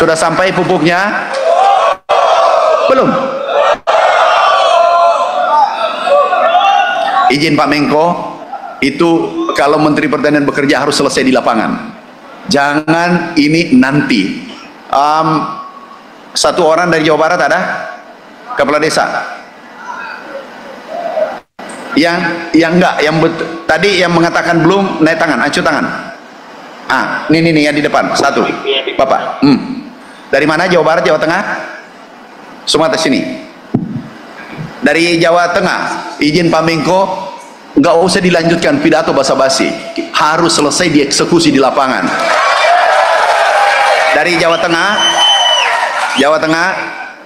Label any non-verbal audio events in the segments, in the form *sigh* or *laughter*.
Sudah sampai pupuknya? Belum. Izin Pak Menko, itu kalau Menteri Pertanian bekerja harus selesai di lapangan. Jangan ini nanti. Um, satu orang dari Jawa Barat ada? Kepala desa? Yang yang enggak, yang betul. Tadi yang mengatakan belum, naik tangan, acuh tangan. Ah, ini nih yang di depan, satu. Bapak. Hmm. Dari mana? Jawa Barat, Jawa Tengah? Sumatera sini. Dari Jawa Tengah, izin Pak Menko, nggak usah dilanjutkan pidato basa-basi. Harus selesai dieksekusi di lapangan. Dari Jawa Tengah, Jawa Tengah,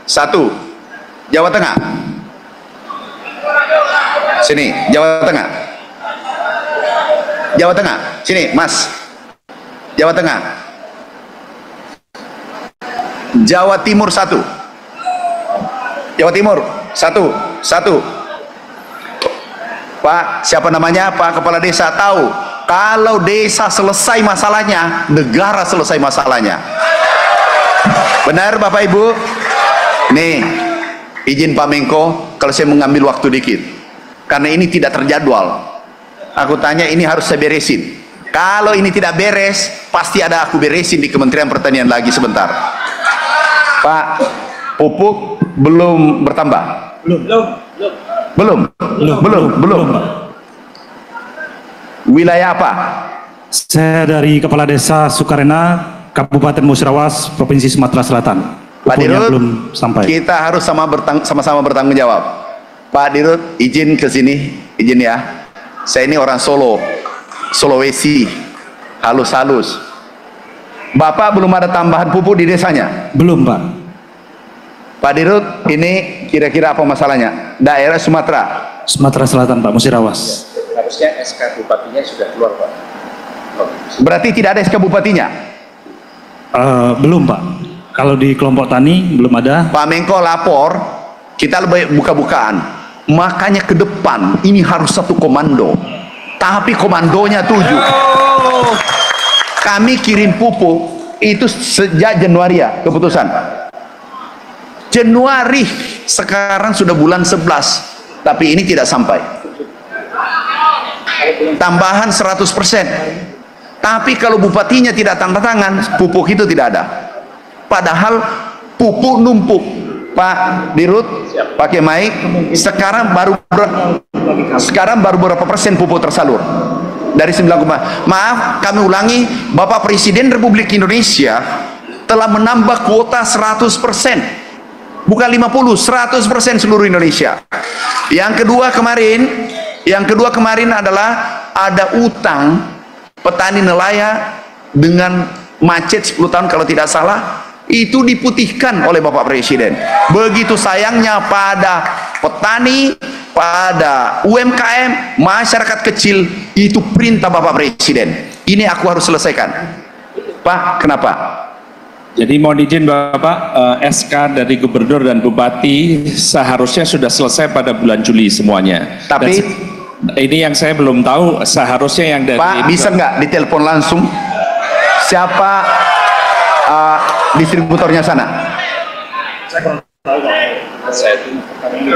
satu. Jawa Tengah. Sini, Jawa Tengah. Jawa Tengah, sini, Mas. Jawa Tengah. Jawa Timur satu. Jawa Timur satu, satu. Pak, siapa namanya? Pak Kepala Desa tahu. Kalau desa selesai masalahnya, negara selesai masalahnya. Benar Bapak Ibu? Nih, izin Pak Menko, kalau saya mengambil waktu dikit. Karena ini tidak terjadwal. Aku tanya ini harus saya beresin. Kalau ini tidak beres, pasti ada aku beresin di Kementerian Pertanian lagi sebentar. Pak, pupuk belum bertambah? Belum, belum, Belum? belum, Belum, belum. Wilayah apa? Saya dari Kepala Desa Sukarena, Kabupaten Musrawas, Provinsi Sumatera Selatan. Pak Dirut, belum sampai. kita harus sama bertang- sama-sama bertanggung jawab. Pak Dirut, izin ke sini, izin ya. Saya ini orang Solo, Sulawesi, halus-halus. Bapak belum ada tambahan pupuk di desanya. Belum, Pak. Pak Dirut, ini kira-kira apa masalahnya? Daerah Sumatera. Sumatera Selatan, Pak, Musirawas. harusnya SK bupatinya sudah keluar pak Berarti tidak ada SK bupatinya. Eh, belum, Pak. Kalau di kelompok tani belum ada. Pak Menko lapor, kita lebih buka-bukaan. Makanya ke depan ini harus satu komando. Tapi komandonya tujuh. Kami kirim pupuk itu sejak Januari ya keputusan. Januari sekarang sudah bulan 11 tapi ini tidak sampai. Tambahan 100%. Tapi kalau bupatinya tidak tanda tangan, pupuk itu tidak ada. Padahal pupuk numpuk. Pak Dirut, pakai mic. Sekarang baru sekarang baru berapa persen pupuk tersalur? Dari 9, maaf kami ulangi, Bapak Presiden Republik Indonesia telah menambah kuota 100 persen. Bukan 50, 100 persen seluruh Indonesia. Yang kedua kemarin, yang kedua kemarin adalah ada utang petani nelayan dengan macet 10 tahun kalau tidak salah itu diputihkan oleh Bapak Presiden. Begitu sayangnya pada petani, pada UMKM, masyarakat kecil itu perintah Bapak Presiden. Ini aku harus selesaikan. Pak, kenapa? Jadi mohon izin Bapak eh, SK dari Gubernur dan Bupati seharusnya sudah selesai pada bulan Juli semuanya Tapi- Dan ini yang saya belum tahu seharusnya yang dari Pak, bisa nggak ditelepon langsung? Siapa uh, distributornya sana?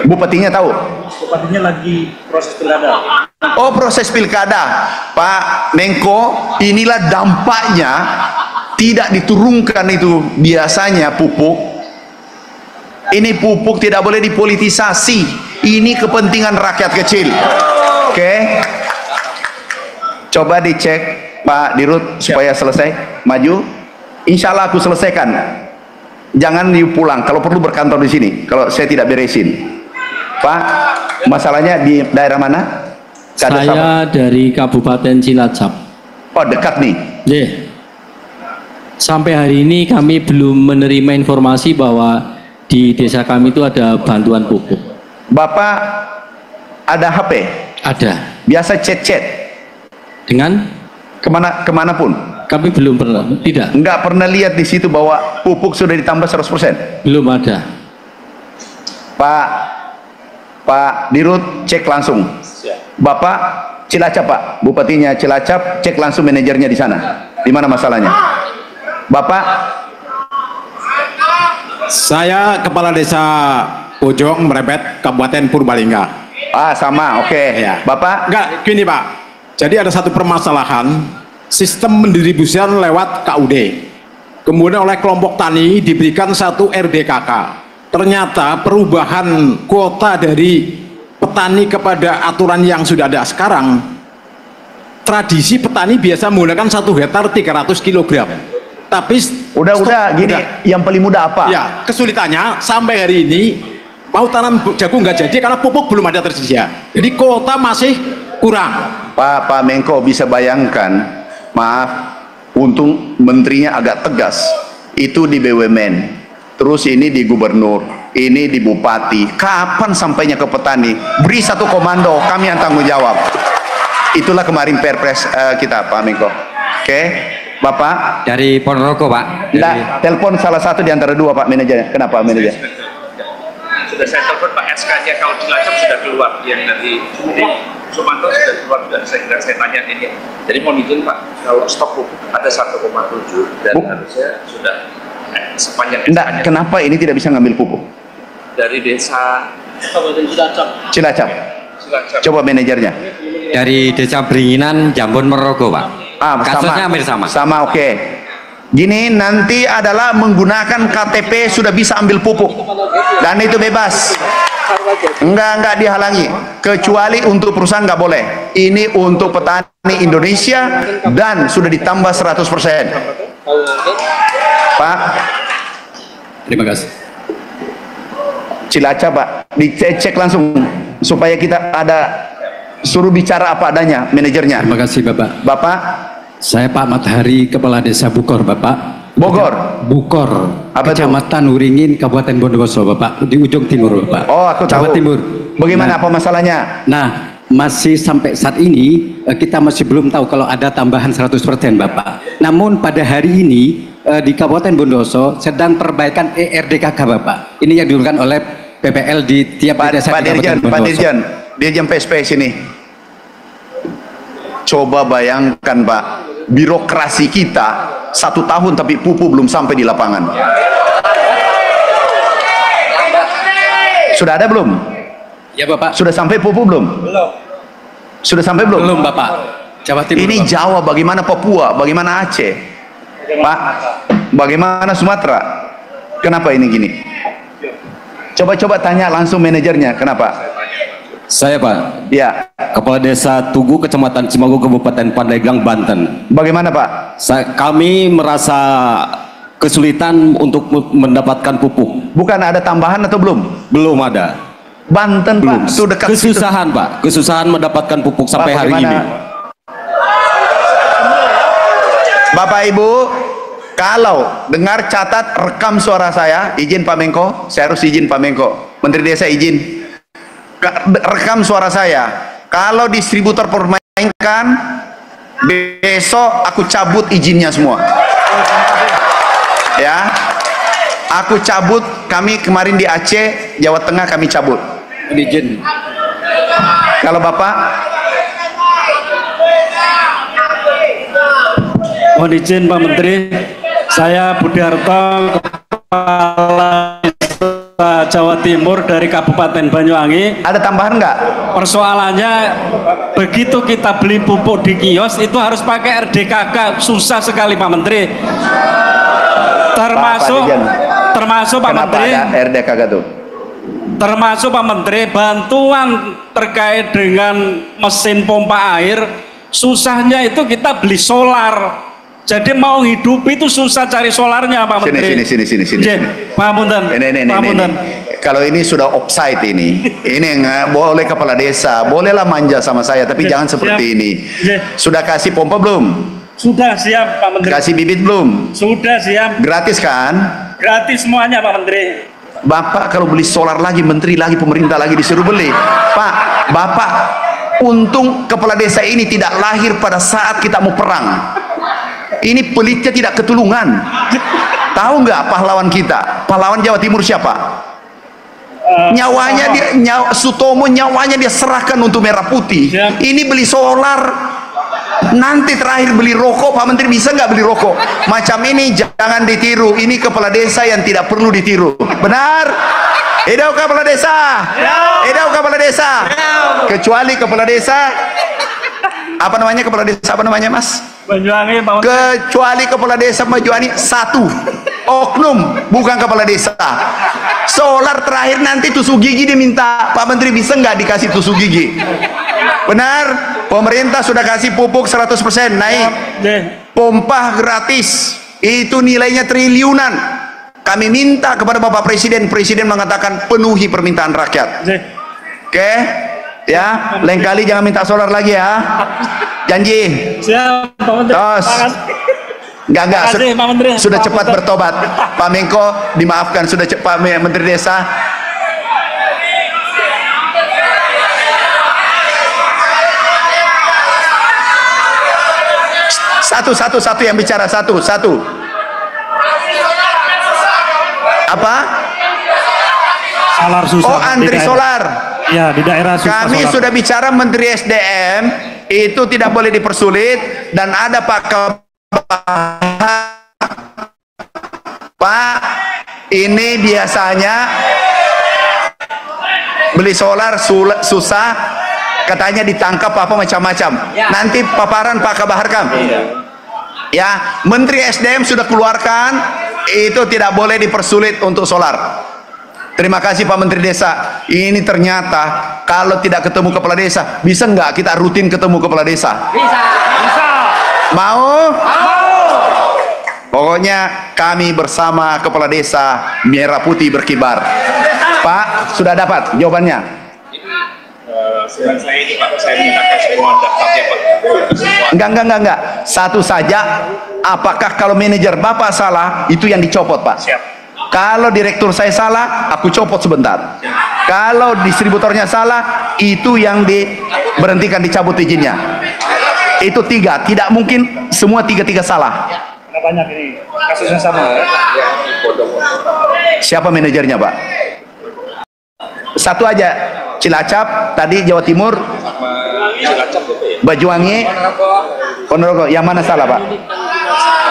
Bupatinya tahu? Bupatinya lagi proses pilkada. Oh proses pilkada Pak Menko inilah dampaknya tidak diturunkan itu biasanya pupuk. Ini pupuk tidak boleh dipolitisasi. Ini kepentingan rakyat kecil. Oke? Coba dicek Pak Dirut supaya selesai. Maju. Insya Allah aku selesaikan. Jangan you pulang. Kalau perlu berkantor di sini. Kalau saya tidak beresin. Pak masalahnya di daerah mana? Gak ada sama. Saya dari Kabupaten Cilacap. Oh dekat nih. Nggih. Sampai hari ini kami belum menerima informasi bahwa di desa kami itu ada bantuan pupuk. Bapak ada HP, Ada. biasa chat-chat Dengan ke mana ke mana pun. kami belum pernah. Tidak. Enggak pernah lihat di situ bahwa pupuk sudah ditambah 100%. Belum ada. Pak Pak Dirut cek langsung. Bapak Cilacap Pak, bupatinya Cilacap cek langsung manajernya di sana. Di mana masalahnya? Bapak Saya Kepala Desa Bojong Merebet Kabupaten Purbalingga. Ah, sama. Oke. Ya. Bapak, Enggak, gini Pak. Jadi ada satu permasalahan sistem mendistribusikan lewat KUD. Kemudian oleh kelompok tani diberikan satu RDKK. Ternyata perubahan kuota dari petani kepada aturan yang sudah ada sekarang tradisi petani biasa menggunakan satu hektar 300 kg. Tapi udah stok- udah gini, udah. yang paling mudah apa? Ya, kesulitannya sampai hari ini mau tanam jagung nggak jadi karena pupuk belum ada tersedia. Jadi kuota masih kurang. Pak Pak Menko bisa bayangkan, maaf, untung menterinya agak tegas. Itu di BUMN, terus ini di gubernur, ini di bupati. Kapan sampainya ke petani? Beri satu komando, kami yang tanggung jawab. Itulah kemarin perpres eh, kita, Pak Menko. Oke, Bapak. Dari Ponorogo, Pak. Dari- Nah, telepon salah satu di antara dua Pak manajer. Kenapa manajer? Sudah saya telepon Pak SK-nya kalau Cilacap sudah keluar yang dari di Sumatera sudah keluar dan saya, dan saya tanya ini. Jadi mohon izin Pak, kalau stok pupuk ada 1,7 dan Bu. harusnya sudah eh, sepanjang SK-nya kenapa ini tidak bisa ngambil pupuk? dari desa Cilacap. Cilacap. Coba manajernya. dari Desa Beringinan, Jambon Merogo, Pak. Ah, Kasusnya hampir sama. Sama, oke. Gini, nanti adalah menggunakan KTP sudah bisa ambil pupuk. Dan itu bebas. Enggak, enggak dihalangi. Kecuali untuk perusahaan enggak boleh. Ini untuk petani Indonesia dan sudah ditambah 100%. Pak, Terima kasih. Cilacap Pak, dicek langsung supaya kita ada suruh bicara apa adanya manajernya. Terima kasih Bapak. Bapak Saya Pak Matahari, Kepala Desa Bukor, Bapak. Bogor. Bukor, Apa itu? Kecamatan Uringin, Kabupaten Bondowoso, Bapak, di ujung timur, Bapak. Oh, aku tahu. Jawa Timur. Bagaimana Nah, apa masalahnya? Nah, masih sampai saat ini eh, kita masih belum tahu kalau ada tambahan 100% Bapak. Namun pada hari ini eh, di Kabupaten Bondowoso sedang perbaikan ERDKK Bapak. Ini yang dilakukan oleh PPL di tiap Pak, desa Pak di Dirjen, Pak Bondowoso. Dirjen, Dirjen PSP sini. Coba bayangkan Pak, birokrasi kita satu tahun tapi pupuk belum sampai di lapangan. Sudah ada belum? Ya Bapak. Sudah sampai pupuk belum? Belum. Sudah sampai belum? Belum Bapak. Jawa Timur. Ini Bapak. Jawa, bagaimana Papua, bagaimana Aceh, Pak, bagaimana Sumatera? Kenapa ini gini? Coba-coba tanya langsung manajernya, kenapa? Saya Pak, Ya, Kepala Desa Tugu, Kecamatan Cimago, Kabupaten Pandeglang, Banten. bagaimana Pak? Saya, kami merasa kesulitan untuk mendapatkan pupuk. Bukan ada tambahan atau belum? Belum ada. Banten Belum. Pak, itu dekat situ. Kesusahan Pak, kesusahan mendapatkan pupuk sampai Pak, hari bagaimana? ini. Bapak Ibu, kalau dengar catat rekam suara saya, izin Pak Menko, saya harus izin Pak Menko. Menteri Desa izin. Ka- Rekam suara saya. Kalau distributor permainkan, besok aku cabut izinnya semua. Ya. Aku cabut, kami kemarin di Aceh, Jawa Tengah kami cabut. Izin. Kalau Bapak, Mohon izin Pak Menteri, saya Budi Harto, Kepala Jawa Timur dari Kabupaten Banyuwangi. ada tambahan nggak? Persoalannya begitu kita beli pupuk di kios itu harus pakai RDKK, susah sekali Pak Menteri. Termasuk Dirjen. termasuk Pak Kenapa Menteri, ada RDKK tuh? termasuk Pak Menteri bantuan terkait dengan mesin pompa air, susahnya itu kita beli solar. Jadi mau hidup itu susah cari solarnya Pak Menteri. sini, sini, sini, sini, sini. Pak Munten. Ini, ini, ini, Pak Munten. Kalau ini sudah offside ini, *laughs* ini nggak boleh kepala desa, bolehlah manja sama saya, tapi jangan seperti siap. ini. Sudah kasih pompa belum? Sudah siap Pak Menteri. Kasih bibit belum? Sudah siap. Gratis kan? Gratis semuanya Pak Menteri. Bapak kalau beli solar lagi, menteri lagi, pemerintah lagi disuruh beli. Pak, Bapak, untung kepala desa ini tidak lahir pada saat kita mau perang. Ini pelitnya tidak ketulungan. Tahu nggak pahlawan kita? Pahlawan Jawa Timur siapa? nyawanya dia nyaw, Sutomo nyawanya dia serahkan untuk merah putih. Siap. ini beli solar. Nanti terakhir beli rokok Pak Menteri bisa nggak beli rokok? Macam ini jangan ditiru. Ini kepala desa yang tidak perlu ditiru. Benar? Hidup kepala desa? Hidup kepala desa? Kecuali kepala desa apa namanya kepala desa apa namanya mas? Banyuwangi Pak kecuali kepala desa Majuani satu. Oknum bukan kepala desa. Solar terakhir nanti tusuk gigi diminta. Pak Menteri bisa nggak dikasih tusuk gigi? Benar. Pemerintah sudah kasih pupuk 100% naik. Pompa gratis. Itu nilainya triliunan. Kami minta kepada Bapak Presiden Presiden mengatakan penuhi permintaan rakyat. Oke ya lain kali jangan minta solar lagi ya janji Siap Pak Menteri. Tos. Makasih. Enggak enggak kasih, Pak Menteri. sudah Pak cepat Menteri. bertobat. Pak Menko dimaafkan sudah cepat Menteri Desa. Satu satu satu yang bicara satu satu. Apa? Solar susah. Oh antri solar. Ya, di daerah Kami sudah bicara Menteri SDM itu tidak boleh dipersulit dan ada Pak Kepala Pak ini biasanya beli solar susah katanya ditangkap apa macam-macam. Nanti paparan Pak Kabaharkam ya Menteri SDM sudah keluarkan itu tidak boleh dipersulit untuk solar Terima kasih Pak Menteri Desa. Ini ternyata kalau tidak ketemu kepala desa, bisa nggak kita rutin ketemu kepala desa? Bisa. Bisa. Mau? Mau. Pokoknya kami bersama kepala desa merah putih berkibar. Pak, sudah dapat jawabannya? Eh, Enggak, enggak, enggak, enggak. Satu saja, apakah kalau manajer Bapak salah, itu yang dicopot, Pak? siap. Kalau direktur saya salah, aku copot sebentar. Kalau distributornya salah, itu yang diberhentikan dicabut izinnya. Itu tiga, tidak mungkin semua tiga-tiga salah. Karena banyak ini kasusnya sama. Siapa manajernya, Pak? Satu aja, Cilacap, tadi Jawa Timur, ya. Bajuwangi, Ponorogo. Yang mana salah, Pak?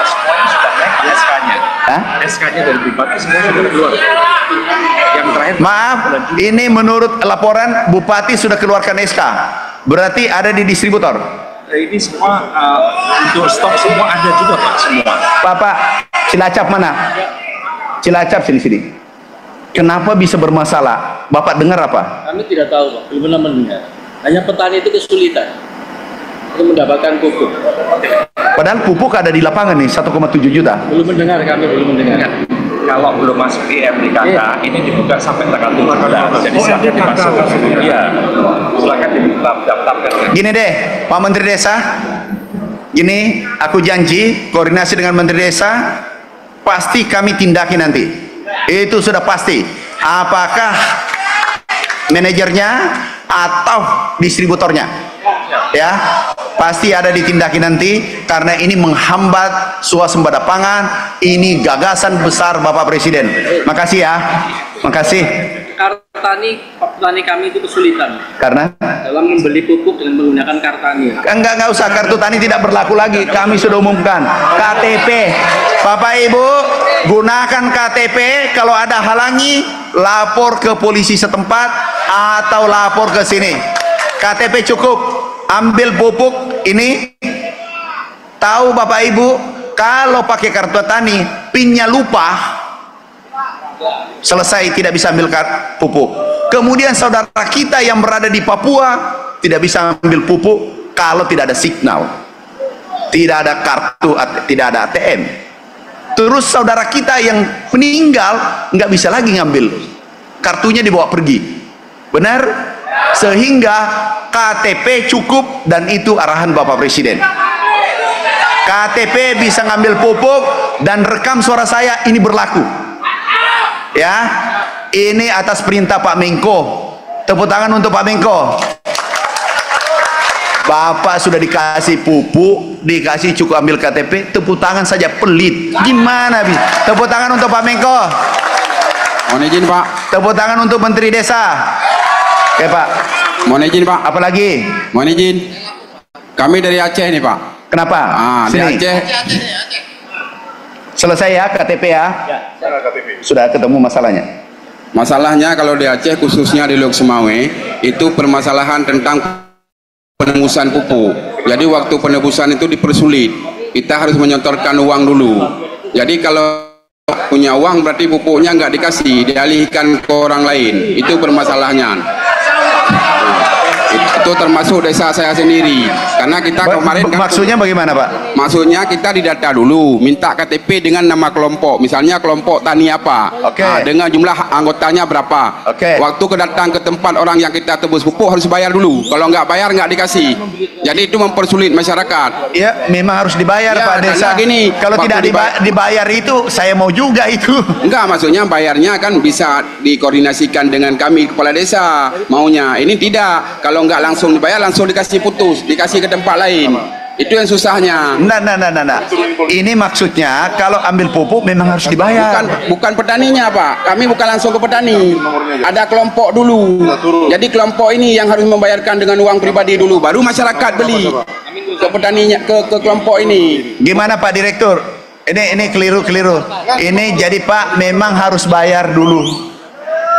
Semuanya sudah naik SK-nya. Hah? SK-nya dari Bupati semua sudah keluar. Yang terakhir Maaf, ini menurut laporan Bupati sudah keluarkan SK. Berarti ada di distributor. eh, ini semua eh, untuk stok semua ada juga Pak semua. Bapak Cilacap mana? Cilacap sini sini. Kenapa bisa bermasalah? Bapak dengar apa? Kami tidak tahu, Pak. Belum pernah mendengar. Hanya petani itu kesulitan untuk mendapatkan pupuk. Padahal pupuk ada di lapangan nih 1,7 juta. Belum mendengar, kami belum mendengar. Kalau belum masuk di MDKK, ini dibuka sampai tanggal 7 Jadi silakan dimasuk. Iya, silakan didaftarkan. Gini deh, Pak Menteri Desa. Gini, aku janji koordinasi dengan Menteri Desa pasti kami tindaki nanti. Itu sudah pasti. Apakah manajernya atau distributornya? Ya, pasti ada ditindaki nanti karena ini menghambat suasembada pangan. Ini gagasan besar Bapak Presiden. Makasih ya. Makasih. Kartani, petani kami itu kesulitan Karena dalam membeli pupuk dengan menggunakan kartani. Enggak, enggak usah kartu tani tidak berlaku lagi. Kami sudah umumkan KTP. Bapak Ibu, gunakan KTP kalau ada halangi lapor ke polisi setempat atau lapor ke sini. KTP cukup. Ambil pupuk ini. Tahu Bapak Ibu, kalau pakai kartu tani, pinnya lupa, selesai tidak bisa ambil pupuk. Kemudian saudara kita yang berada di Papua tidak bisa ambil pupuk kalau tidak ada signal. Tidak ada kartu, tidak ada ATM. Terus saudara kita yang meninggal nggak bisa lagi ngambil. Kartunya dibawa pergi. Benar? Sehingga KTP cukup dan itu arahan Bapak Presiden. KTP bisa ngambil pupuk dan rekam suara saya ini berlaku. Ya ini atas perintah Pak Menko. Tepuk tangan untuk Pak Menko. Bapak sudah dikasih pupuk dikasih cukup ambil KTP tepuk tangan saja pelit. Gimana bis tepuk tangan untuk Pak Menko. Mohon izin Pak, tepuk tangan untuk Menteri Desa oke Pak mohon izin Pak, apalagi mohon izin. Kami dari Aceh nih Pak. Kenapa? Ah, di Sini. Aceh. Selesai ya KTP ya? Sudah ketemu masalahnya. Masalahnya kalau di Aceh khususnya di Lok Semawe itu permasalahan tentang penembusan pupuk. Jadi waktu penebusan itu dipersulit. Kita harus menyetorkan uang dulu. Jadi kalau punya uang berarti pupuknya nggak dikasih, dialihkan ke orang lain. Itu permasalahannya. Itu termasuk desa saya sendiri. Karena kita kemarin kan Maksudnya bagaimana Pak? Maksudnya kita didata dulu, minta KTP dengan nama kelompok. Misalnya kelompok tani apa, Oke. Ah, dengan jumlah anggotanya berapa. Oke. Waktu kedatang ke tempat orang yang kita tebus pupuk harus bayar dulu. Kalau nggak bayar nggak dikasih. Jadi itu mempersulit masyarakat. Ya, memang harus dibayar Ya, Pak Desa. gini, Kalau tidak diba- dibayar- dibayar itu, saya mau juga itu. Enggak, maksudnya bayarnya kan bisa dikoordinasikan dengan kami kepala desa maunya. Ini tidak. Kalau nggak langsung dibayar langsung dikasih putus, dikasih ke tempat lain. Itu yang susahnya. Nah, nah, nah, nah, nah. Ini maksudnya kalau ambil pupuk memang harus dibayar. Bukan bukan petaninya Pak. Kami bukan langsung ke petani. Ada kelompok dulu. Jadi kelompok ini yang harus membayarkan dengan uang pribadi dulu. Baru masyarakat beli ke petaninya ke ke kelompok ini. Gimana Pak Direktur? Ini ini keliru keliru. Ini jadi Pak memang harus bayar dulu.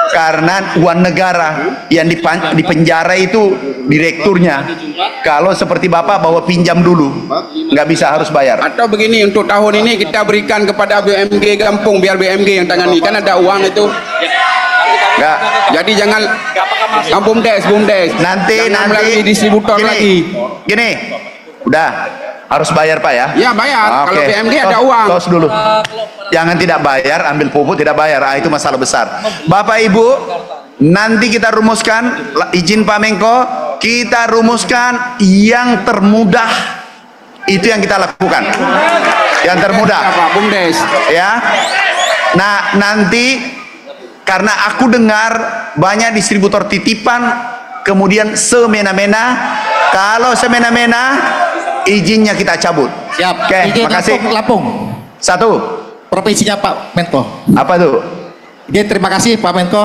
Karena uang negara yang dipan- di penjara itu direkturnya. Kalau seperti Bapak bawa pinjam dulu, nggak bisa harus bayar. Atau begini untuk tahun ini kita berikan kepada BMG Kampung biar BMG yang tangani. Kan ada uang itu. Nggak. Jadi jangan kampung des, bumdes. Nanti Jangan nanti melalui distributor gini, lagi. Gini, udah harus bayar Pak ya. Ya bayar. Kalau Oke. BMG ada Tos- uang. Tos dulu. Jangan tidak bayar, ambil pupuk tidak bayar. Ah, itu masalah besar. Bapak Ibu, nanti kita rumuskan izin Pak Menko, kita rumuskan yang termudah. Itu yang kita lakukan. Yang termudah. Ya, Bumdes. Ya. Nah, nanti karena aku dengar banyak distributor titipan kemudian semena-mena kalau semena-mena izinnya kita cabut. Siap. Oke, Izin makasih. Lampung. Satu. Provinsinya Pak Menko. Apa tuh? Izin terima kasih Pak Menko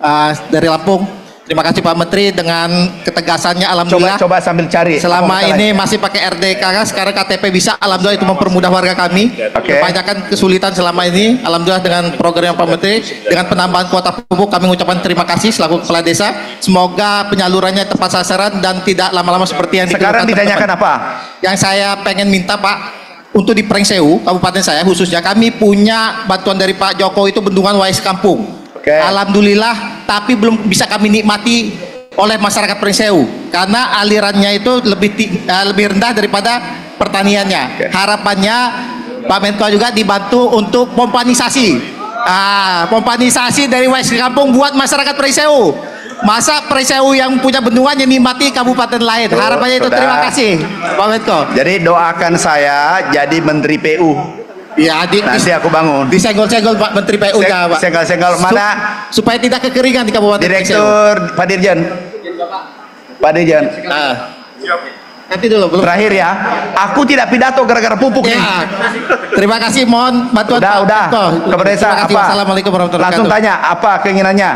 uh, dari Lampung. Terima kasih Pak Menteri dengan ketegasannya Coba alhamdulillah. coba sambil cari. Selama ini masih pakai RDK sekarang KTP bisa alhamdulillah itu mempermudah warga kami. Oke. Kebanyakan kesulitan selama ini alhamdulillah dengan program Pak Menteri dengan penambahan kuota pupuk kami mengucapkan terima kasih selaku kepala desa. Semoga penyalurannya tepat sasaran dan tidak lama-lama seperti yang Sekarang ditanyakan apa? Yang saya pengen minta Pak untuk di Prengseu, kabupaten saya khususnya kami punya bantuan dari Pak Joko itu bendungan Wais Kampung. Oke. Alhamdulillah, tapi belum bisa kami nikmati oleh masyarakat Prengseu karena alirannya itu lebih eh, lebih rendah daripada pertaniannya. Oke. Harapannya Pak Menko juga dibantu untuk pompanisasi. Ah, pompanisasi dari Wais Kampung buat masyarakat Prengseu. Masa Prengseu yang punya bendungan yang nikmati kabupaten lain. Tuh, Harapannya itu sudah. terima kasih Pak Menko. Jadi doakan saya jadi menteri PU. Ya, di, Nanti aku bangun. disenggol-senggol Pak Menteri PU nya, Pak. Senggol-senggol mana? Su- supaya tidak kekeringan di Kabupaten. Direktur Pak Dirjen. Pak Dirjen. Nah. Nanti dulu belum. Terakhir ya. Aku tidak pidato gara-gara pupuk nih. Ya. Terima kasih mohon bantuan Udah, Pak udah. Menko. Kepada apa? Wassalamualaikum warahmatullahi Langsung wabarakatuh. tanya apa keinginannya?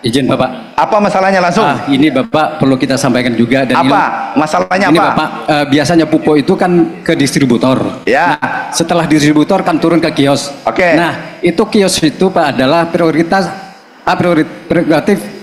Izin Bapak. Apa masalahnya langsung? Ah, ini Bapak perlu kita sampaikan juga dan ini- apa? Masalahnya ini apa? Bapak eh, biasanya pupuk itu kan ke distributor. Ya. Nah, setelah distributor kan turun ke kios. Oke. Nah, itu kios itu Pak adalah prioritas ah, priori- prerogatif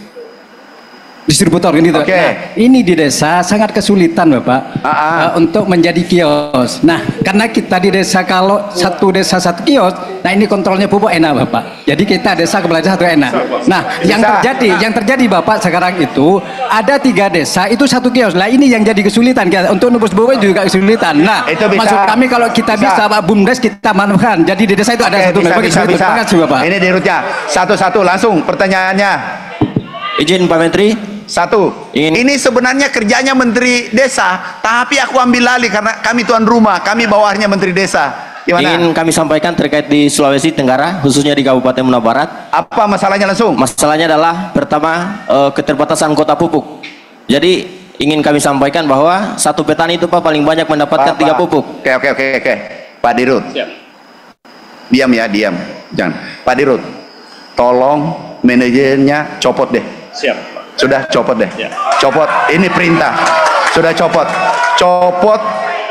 distributor ini. tuh. Oke. Nah, ini di desa sangat kesulitan Bapak Ah, ah. eh, untuk menjadi kios. Nah, karena kita di desa kalau satu desa satu kios, nah ini kontrolnya pupuk enak Bapak. Jadi kita desa kepala desa satu enak. Nah, yang terjadi yang terjadi Bapak sekarang itu ada tiga desa itu satu kios. Nah, ini yang jadi kesulitan kita untuk nubus pupuk juga kesulitan. Nah, Itu bisa. maksud kami kalau kita Bisa. bisa, Pak Bumdes kita manfaatkan. Jadi di desa itu ada Oke, satu bisa, bisa, bisa. Terima kasih Bapak. Ini dirutnya. Satu-satu langsung pertanyaannya. Izin Pak Menteri, Satu. Ingin- Ini sebenarnya kerjanya Menteri Desa, tapi aku ambil alih karena kami tuan rumah, kami bawahnya Menteri Desa. Gimana? ingin kami sampaikan terkait di Sulawesi Tenggara, khususnya di Kabupaten Muna Barat. Apa masalahnya langsung? Masalahnya adalah pertama eh, keterbatasan kota pupuk. Jadi ingin kami sampaikan bahwa satu petani itu Pak paling banyak mendapatkan Pak, tiga Pak. pupuk. Oke, oke, oke, oke. Pak Dirut. Diam ya, diam. Jangan. Pak Dirut. Tolong manajernya copot deh. Siap. Sudah copot deh. Copot. Ini perintah. Sudah copot. Copot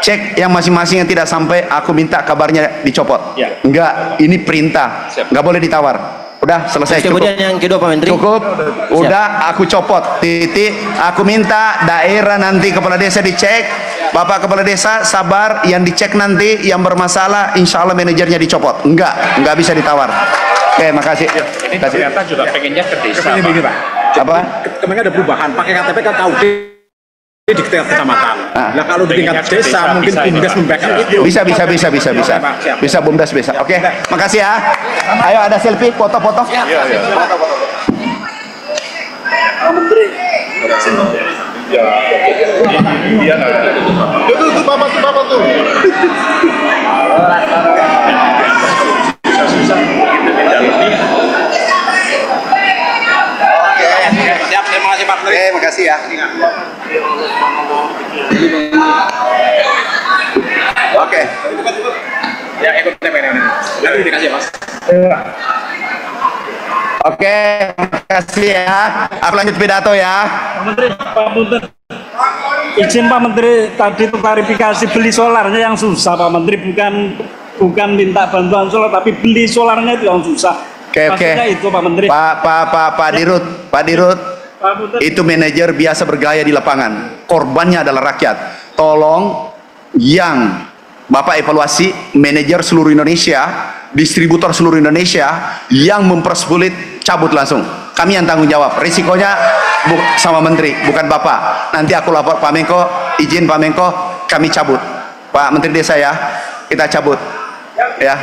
cek yang masing-masing yang tidak sampai aku minta kabarnya dicopot. Ya. Enggak, ini perintah. Enggak boleh ditawar. Udah selesai Terus cukup. kemudian yang kedua Pak Menteri. Cukup. Udah aku copot. Titik. Aku minta daerah nanti kepala desa dicek. Bapak kepala desa sabar yang dicek nanti yang bermasalah insya Allah manajernya dicopot. Enggak, enggak bisa ditawar. Oke, makasih. Ini Kasih. ternyata juga pengennya ke desa. Kepingin begini Pak. Apa? Kemarin ada perubahan, pakai KTP kan KUD di tingkat kecamatan. Nah kalau di tingkat desa desa, mungkin bisa, BUMDes ya, membackup itu. Bisa, bisa, bisa, bisa, bisa. Bisa bumdes bisa. Oke, makasih ya. Ayo ada selfie, foto-foto. Itu tuh bapak tuh bapak tuh. Siap, terima kasih Pak Menteri. Oke, makasih ya. Oke. Ya ikut TPN ini. Nanti dikasih Mas. Oke, makasih ya. Aku lanjut pidato ya. Pak Menteri, Pak Menteri. Izin Pak Menteri, tadi itu klarifikasi beli solarnya yang susah Pak Menteri bukan bukan minta bantuan solar tapi beli solarnya itu yang susah. Oke, oke. Maksudnya itu Pak Menteri. Pak, Pak, Pak, Pak Dirut, Pak Dirut. Itu manajer biasa bergaya di lapangan. Korbannya adalah rakyat. Tolong yang Bapak evaluasi manajer seluruh Indonesia, distributor seluruh Indonesia yang mempersulit cabut langsung. Kami yang tanggung jawab. Risikonya bu sama menteri, bukan Bapak. Nanti aku lapor Pak Menko, izin Pak Menko, kami cabut. Pak Menteri Desa ya, kita cabut. Ya.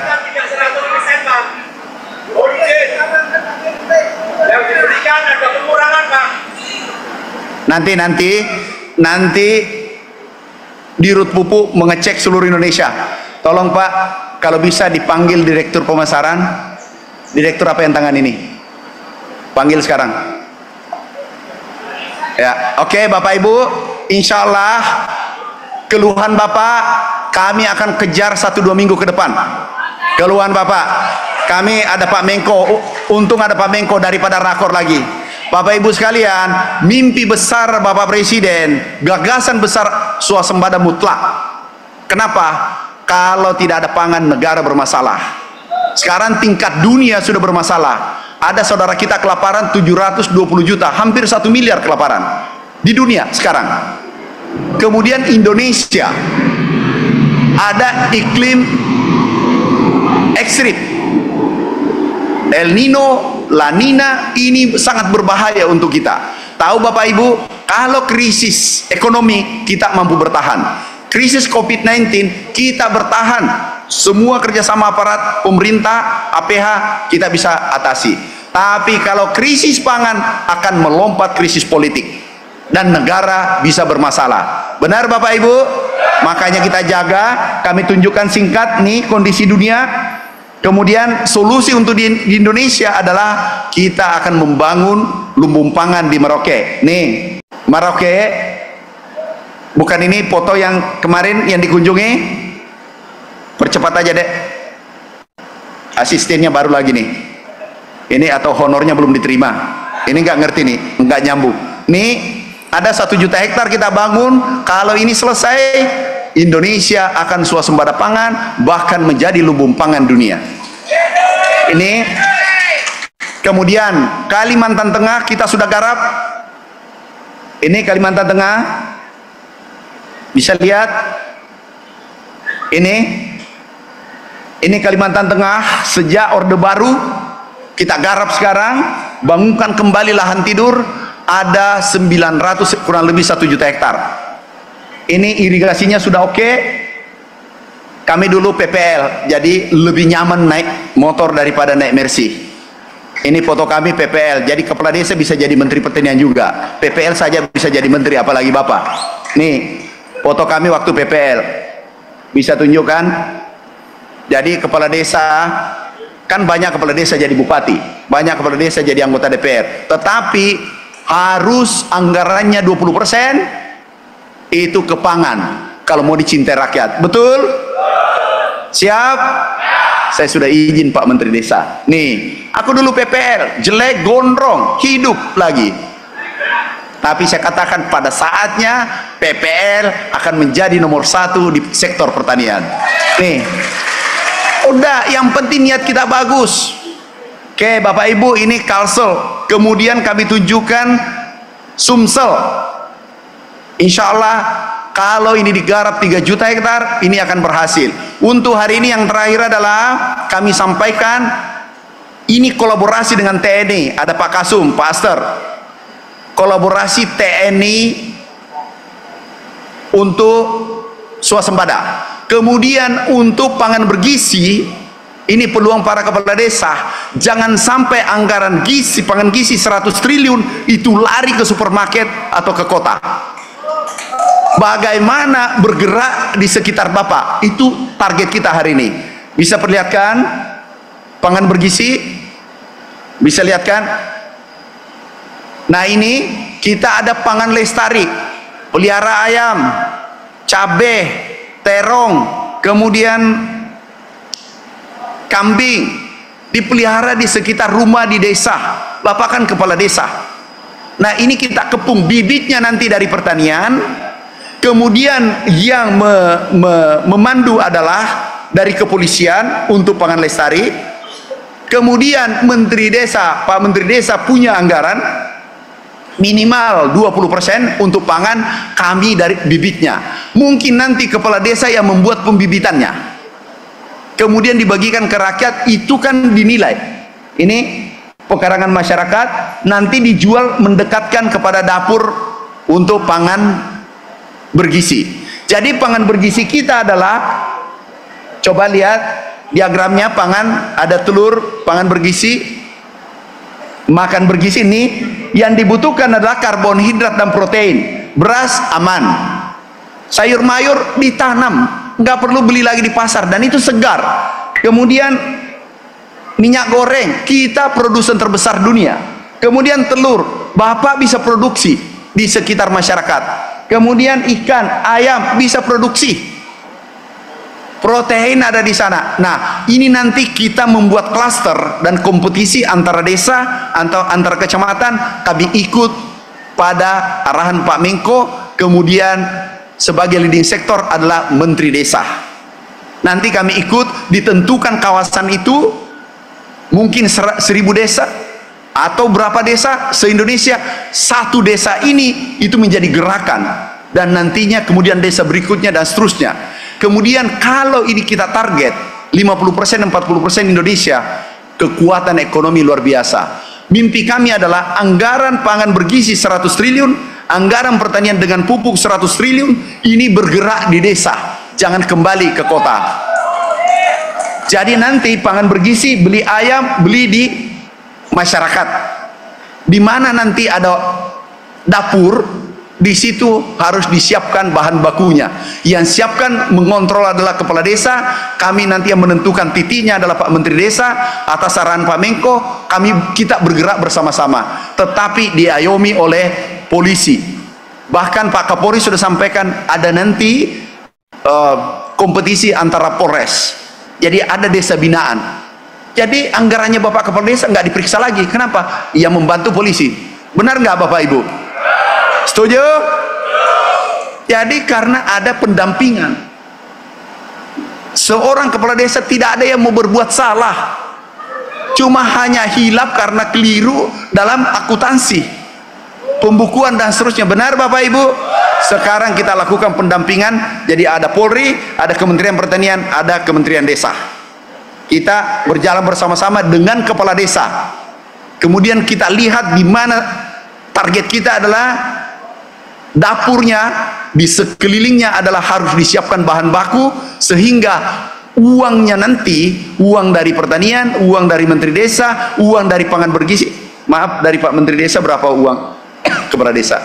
Yang diberikan ada pengurangan pak. Nanti nanti nanti Dirut Pupuk mengecek seluruh Indonesia. Tolong Pak, kalau bisa dipanggil Direktur Pemasaran, Direktur apa yang tangan ini? Panggil sekarang. Ya, oke Bapak Ibu, Insya Allah keluhan Bapak kami akan kejar satu dua minggu ke depan. Keluhan Bapak, kami ada Pak Menko, untung ada Pak Menko daripada rakor lagi. Bapak Ibu sekalian, mimpi besar Bapak Presiden, gagasan besar swasembada mutlak. Kenapa? Kalau tidak ada pangan, negara bermasalah. Sekarang tingkat dunia sudah bermasalah. Ada saudara kita kelaparan 720 juta, hampir 1 miliar kelaparan di dunia sekarang. Kemudian Indonesia ada iklim ekstrim. El Nino, La Nina ini sangat berbahaya untuk kita. Tahu Bapak Ibu, kalau krisis ekonomi kita mampu bertahan. Krisis COVID-19 kita bertahan. Semua kerjasama aparat pemerintah, APH kita bisa atasi. Tapi kalau krisis pangan akan melompat krisis politik dan negara bisa bermasalah. Benar Bapak Ibu? Makanya kita jaga, kami tunjukkan singkat nih kondisi dunia Kemudian solusi untuk di, di Indonesia adalah kita akan membangun lumbung pangan di Merauke. Nih, Merauke bukan ini foto yang kemarin yang dikunjungi. Percepat aja deh. Asistennya baru lagi nih. Ini atau honornya belum diterima. Ini nggak ngerti nih, nggak nyambung. Nih ada satu juta hektar kita bangun. Kalau ini selesai, Indonesia akan swasembada pangan bahkan menjadi lumbung pangan dunia. Ini kemudian Kalimantan Tengah kita sudah garap. Ini Kalimantan Tengah. Bisa lihat ini ini Kalimantan Tengah sejak Orde Baru kita garap sekarang bangunkan kembali lahan tidur ada 900 kurang lebih 1 juta hektar ini irigasinya sudah oke. Kami dulu PPL jadi lebih nyaman naik motor daripada naik Mercy. Ini foto kami PPL jadi kepala desa bisa jadi menteri pertanian juga. PPL saja bisa jadi menteri apalagi bapak. Nih foto kami waktu PPL bisa tunjukkan? Jadi kepala desa kan banyak kepala desa jadi bupati banyak kepala desa jadi anggota DPR tetapi harus anggarannya 20% itu ke pangan kalau mau dicintai rakyat betul siap saya sudah izin Pak Menteri Desa nih aku dulu PPL jelek gondrong hidup lagi Tapi saya katakan pada saatnya PPL akan menjadi nomor satu di sektor pertanian. Nih, udah yang penting niat kita bagus. Oke Bapak Ibu ini Kalsel. Kemudian kami tunjukkan Sumsel. Insya Allah kalau ini digarap 3 juta hektar ini akan berhasil. Untuk hari ini yang terakhir adalah kami sampaikan ini kolaborasi dengan TNI. Ada Pak Kasum, Pak Aster kolaborasi TNI untuk swasembada. Kemudian untuk pangan bergizi, ini peluang para kepala desa. Jangan sampai anggaran gizi, pangan gizi 100 triliun itu lari ke supermarket atau ke kota. Bagaimana bergerak di sekitar Bapak? Itu target kita hari ini. Bisa perlihatkan pangan bergizi? Bisa lihatkan? Nah ini kita ada pangan lestari, pelihara ayam, cabe, terong, kemudian kambing dipelihara di sekitar rumah di desa. Bapak kan kepala desa. Nah ini kita kepung bibitnya nanti dari pertanian. Kemudian yang me, me, memandu adalah dari kepolisian untuk pangan lestari. Kemudian Menteri Desa, Pak Menteri Desa punya anggaran minimal 20% untuk pangan kami dari bibitnya. Mungkin nanti kepala desa yang membuat pembibitannya. Kemudian dibagikan ke rakyat itu kan dinilai. Ini pekarangan masyarakat nanti dijual mendekatkan kepada dapur untuk pangan bergizi jadi pangan bergizi kita adalah coba lihat diagramnya pangan ada telur pangan bergizi makan bergizi ini yang dibutuhkan adalah karbohidrat dan protein. Beras aman. Sayur mayur ditanam nggak perlu beli lagi di pasar dan itu segar. Kemudian minyak goreng kita produsen terbesar dunia. Kemudian telur bapak bisa produksi di sekitar masyarakat kemudian ikan ayam bisa produksi protein ada di sana. Nah, ini nanti kita membuat klaster dan kompetisi antara desa atau antara kecamatan. Kami ikut pada arahan Pak Menko, kemudian sebagai leading sektor adalah Menteri Desa. Nanti kami ikut ditentukan kawasan itu mungkin seribu desa atau berapa desa se-Indonesia satu desa ini itu menjadi gerakan dan nantinya kemudian desa berikutnya dan seterusnya Kemudian kalau ini kita target 50% 40% Indonesia kekuatan ekonomi luar biasa. Mimpi kami adalah anggaran pangan bergizi 100 triliun, anggaran pertanian dengan pupuk 100 triliun ini bergerak di desa, jangan kembali ke kota. Jadi nanti pangan bergizi beli ayam, beli di masyarakat. Di mana nanti ada dapur di situ harus disiapkan bahan bakunya. Yang siapkan mengontrol adalah kepala desa kami nanti yang menentukan titiknya adalah Pak Menteri Desa atas saran Pak Menko kami kita bergerak bersama-sama. Tetapi diayomi oleh polisi. Bahkan Pak Kapolri sudah sampaikan ada nanti uh, kompetisi antara Polres. Jadi ada desa binaan jadi anggarannya Bapak Kepala Desa nggak diperiksa lagi kenapa? ia membantu polisi benar nggak Bapak Ibu? Setuju? Jadi karena ada pendampingan. Seorang kepala desa tidak ada yang mau berbuat salah. Cuma hanya hilap karena keliru dalam akuntansi. Pembukuan dan seterusnya. Benar Bapak Ibu? Sekarang kita lakukan pendampingan. Jadi ada Polri, ada Kementerian Pertanian, ada Kementerian Desa. Kita berjalan bersama-sama dengan kepala desa. Kemudian kita lihat di mana target kita adalah dapurnya di sekelilingnya adalah harus disiapkan bahan baku sehingga uangnya nanti uang dari pertanian, uang dari menteri desa, uang dari pangan bergizi. Maaf dari Pak Menteri Desa berapa uang *coughs* kepada desa?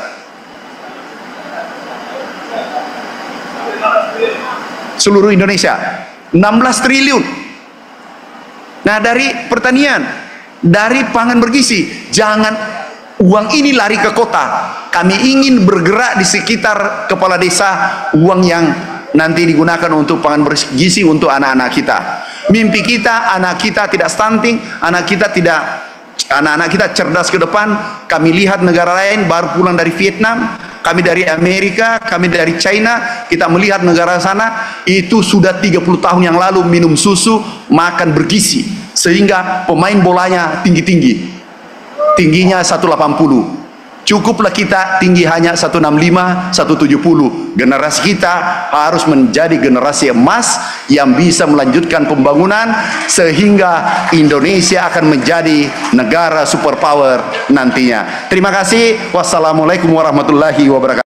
Seluruh Indonesia 16 triliun. Nah dari pertanian, dari pangan bergizi, jangan uang ini lari ke kota. Kami ingin bergerak di sekitar kepala desa uang yang nanti digunakan untuk pangan bergizi untuk anak-anak kita. Mimpi kita anak kita tidak stunting anak kita tidak anak-anak kita cerdas ke depan. Kami lihat negara lain baru pulang dari Vietnam kami dari Amerika kami dari China kita melihat negara sana itu sudah 30 tahun yang lalu minum susu makan bergizi sehingga pemain bolanya tinggi-tinggi. Tingginya 180 Cukuplah kita tinggi hanya 165, 170. Generasi kita harus menjadi generasi emas yang bisa melanjutkan pembangunan sehingga Indonesia akan menjadi negara superpower nantinya. Terima kasih. Wassalamualaikum warahmatullahi wabarakatuh.